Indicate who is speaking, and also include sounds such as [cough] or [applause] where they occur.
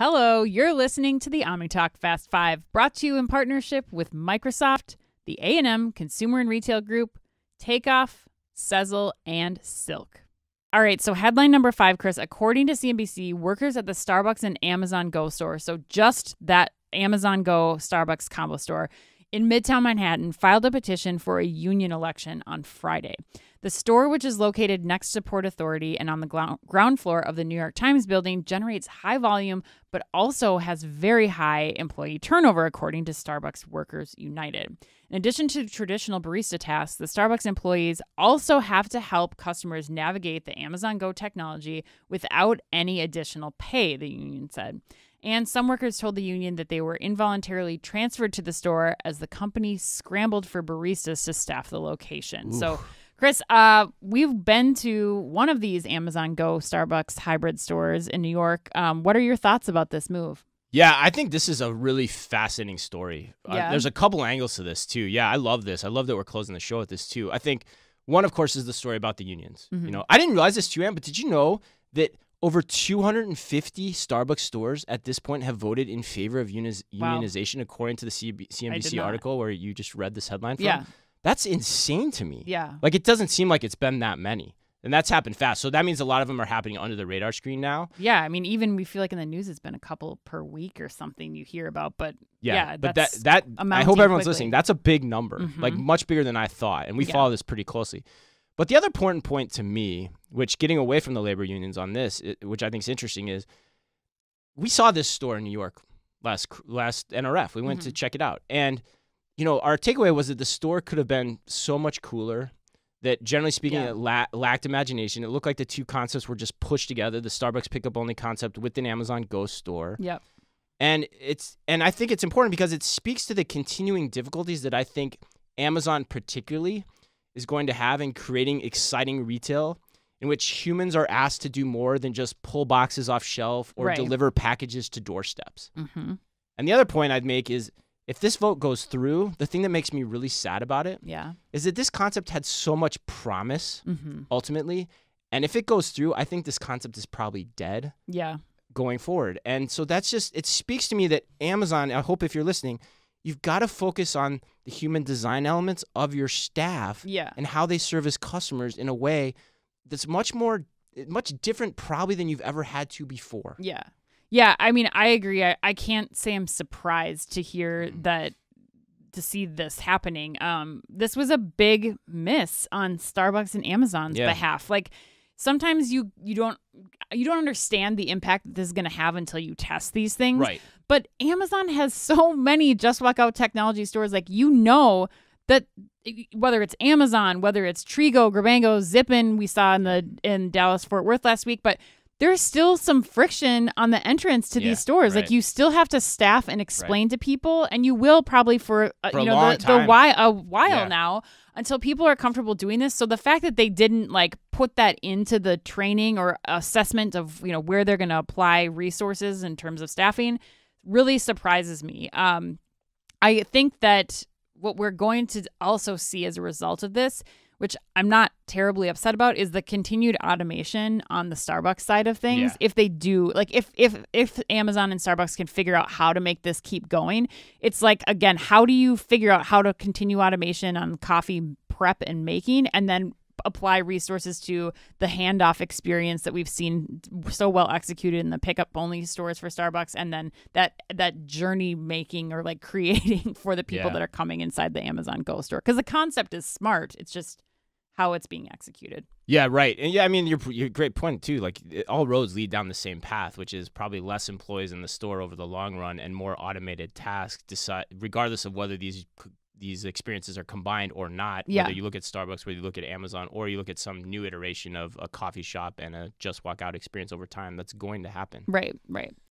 Speaker 1: Hello, you're listening to the OmniTalk Fast 5, brought to you in partnership with Microsoft, the A&M Consumer and Retail Group, Takeoff, Sezzle, and Silk. All right, so headline number 5, Chris, according to CNBC, workers at the Starbucks and Amazon Go store, so just that Amazon Go Starbucks combo store in Midtown Manhattan filed a petition for a union election on Friday. The store, which is located next to Port Authority and on the ground floor of the New York Times building, generates high volume but also has very high employee turnover, according to Starbucks Workers United. In addition to traditional barista tasks, the Starbucks employees also have to help customers navigate the Amazon Go technology without any additional pay, the union said. And some workers told the union that they were involuntarily transferred to the store as the company scrambled for baristas to staff the location. Oof. So Chris, uh, we've been to one of these Amazon Go Starbucks hybrid stores in New York. Um, what are your thoughts about this move?
Speaker 2: Yeah, I think this is a really fascinating story.
Speaker 1: Uh, yeah.
Speaker 2: Uh, there's a couple angles to this too. Yeah, I love this. I love that we're closing the show with this too. I think one, of course, is the story about the unions. Mm-hmm. You know, I didn't realize this too, Anne, but did you know that over 250 Starbucks stores at this point have voted in favor of uniz- wow. unionization, according to the CB- CNBC article where you just read this headline from?
Speaker 1: Yeah.
Speaker 2: That's insane to me.
Speaker 1: Yeah.
Speaker 2: Like it doesn't seem like it's been that many. And that's happened fast. So that means a lot of them are happening under the radar screen now.
Speaker 1: Yeah, I mean, even we feel like in the news it's been a couple per week or something you hear about, but yeah, yeah
Speaker 2: but that that I hope everyone's
Speaker 1: quickly.
Speaker 2: listening. That's a big number, mm-hmm. like much bigger than I thought, and we yeah. follow this pretty closely. But the other important point to me, which getting away from the labor unions on this, which I think is interesting, is we saw this store in New York last last NRF. We went mm-hmm. to check it out, and you know, our takeaway was that the store could have been so much cooler. That generally speaking, yeah. it la- lacked imagination. It looked like the two concepts were just pushed together. The Starbucks pickup only concept with an Amazon Go store.
Speaker 1: Yep.
Speaker 2: And it's and I think it's important because it speaks to the continuing difficulties that I think Amazon particularly is going to have in creating exciting retail in which humans are asked to do more than just pull boxes off shelf or
Speaker 1: right.
Speaker 2: deliver packages to doorsteps.
Speaker 1: Mm-hmm.
Speaker 2: And the other point I'd make is if this vote goes through, the thing that makes me really sad about it
Speaker 1: yeah.
Speaker 2: is that this concept had so much promise
Speaker 1: mm-hmm.
Speaker 2: ultimately. And if it goes through, I think this concept is probably dead.
Speaker 1: Yeah.
Speaker 2: Going forward. And so that's just, it speaks to me that Amazon, I hope if you're listening, you've got to focus on the human design elements of your staff
Speaker 1: yeah.
Speaker 2: and how they service customers in a way that's much more, much different probably than you've ever had to before.
Speaker 1: Yeah. Yeah, I mean, I agree. I, I can't say I'm surprised to hear mm. that to see this happening. Um, this was a big miss on Starbucks and Amazon's yeah. behalf. Like sometimes you you don't you don't understand the impact that this is going to have until you test these things.
Speaker 2: Right.
Speaker 1: But Amazon has [laughs] so many just walk out technology stores. Like you know that whether it's Amazon, whether it's Trigo, Grabango, Zippin, we saw in the in Dallas Fort Worth last week, but there's still some friction on the entrance to yeah, these stores. Right. Like you still have to staff and explain right. to people, and you will probably for, uh,
Speaker 2: for
Speaker 1: you
Speaker 2: know
Speaker 1: the, the while a while yeah. now until people are comfortable doing this. So the fact that they didn't like put that into the training or assessment of you know where they're going to apply resources in terms of staffing really surprises me. Um, I think that what we're going to also see as a result of this which I'm not terribly upset about, is the continued automation on the Starbucks side of things.
Speaker 2: Yeah.
Speaker 1: If they do, like if if if Amazon and Starbucks can figure out how to make this keep going, it's like again, how do you figure out how to continue automation on coffee prep and making, and then apply resources to the handoff experience that we've seen so well executed in the pickup only stores for Starbucks and then that that journey making or like [laughs] creating for the people
Speaker 2: yeah.
Speaker 1: that are coming inside the Amazon Go store cuz the concept is smart it's just how it's being executed.
Speaker 2: Yeah, right. And yeah, I mean, you're, you're great point too. Like all roads lead down the same path, which is probably less employees in the store over the long run and more automated tasks, decide, regardless of whether these these experiences are combined or not.
Speaker 1: Yeah.
Speaker 2: Whether you look at Starbucks, whether you look at Amazon, or you look at some new iteration of a coffee shop and a just walk out experience over time, that's going to happen.
Speaker 1: Right, right.